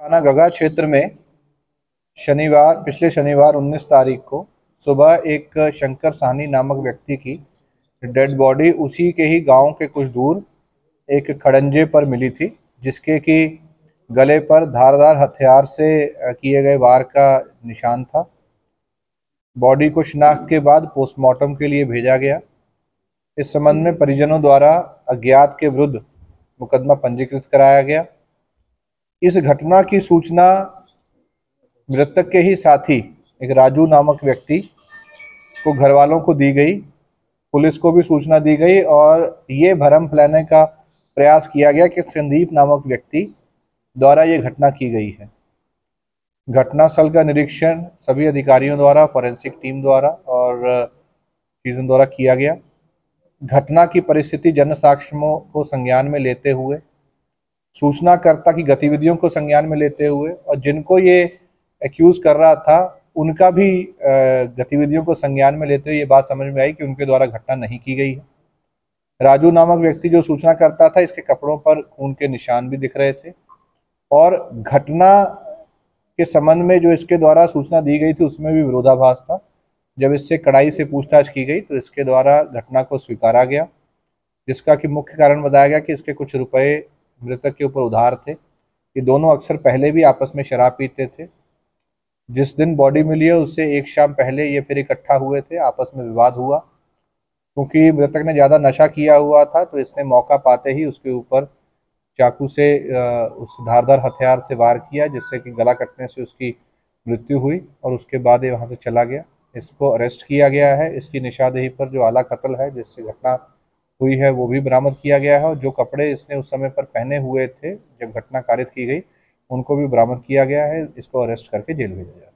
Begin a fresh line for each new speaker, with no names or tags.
थाना गगा क्षेत्र में शनिवार, पिछले शनिवार 19 तारीख को सुबह एक शंकर साहनी नामक व्यक्ति की डेड बॉडी उसी के ही गाँव के कुछ दूर एक खड़ंजे पर मिली थी, जिसके कि गले पर धारदार हथियार से किए गए वार का निशान था। बॉडी को शिनाख्त के बाद पोस्टमार्टम के लिए भेजा गया। इस संबंध में परिजनों द्वारा अज्ञात के विरुद्ध मुकदमा पंजीकृत कराया गया। इस घटना की सूचना मृतक के ही साथी, एक राजू नामक व्यक्ति को घर वालों को दी गई। पुलिस को भी सूचना दी गई और ये भरम फैलाने का प्रयास किया गया कि संदीप नामक व्यक्ति द्वारा ये घटना की गई है। घटनास्थल का निरीक्षण सभी अधिकारियों द्वारा, फॉरेंसिक टीम द्वारा और चीज़ों द्वारा किया गया। घटना की परिस्थिति जन साक्ष्यों को संज्ञान में लेते हुए सूचनाकर्ता की गतिविधियों को संज्ञान में लेते हुए और जिनको ये एक्यूज कर रहा था, उनका भी गतिविधियों को संज्ञान में लेते हुए ये बात समझ में आई कि उनके द्वारा घटना नहीं की गई है। राजू नामक व्यक्ति जो सूचना करता था, इसके कपड़ों पर खून के निशान भी दिख रहे थे और घटना के संबंध में जो इसके द्वारा सूचना दी गई थी, उसमें भी विरोधाभास था। जब इससे कड़ाई से पूछताछ की गई तो इसके द्वारा घटना को स्वीकारा गया, जिसका कि मुख्य कारण बताया गया कि इसके कुछ रुपए मृतक के ऊपर उधार थे ये दोनों अक्सर पहले भी आपस में शराब पीते थे। जिस दिन बॉडी मिली है, उससे एक शाम पहले ये फिर इकट्ठा हुए थे, आपस में विवाद हुआ। क्योंकि मृतक ने ज़्यादा नशा किया हुआ था तो इसने मौका पाते ही उसके ऊपर चाकू से उस धारदार हथियार से वार किया, जिससे कि गला कटने से उसकी मृत्यु हुई और उसके बाद ये वहाँ से चला गया। इसको अरेस्ट किया गया है। इसकी निशादेही पर जो आला कत्ल है, जिससे घटना हुई है, वो भी बरामद किया गया है और जो कपड़े इसने उस समय पर पहने हुए थे, जब घटना कारित की गई, उनको भी बरामद किया गया है, इसको अरेस्ट करके जेल भेजा जाए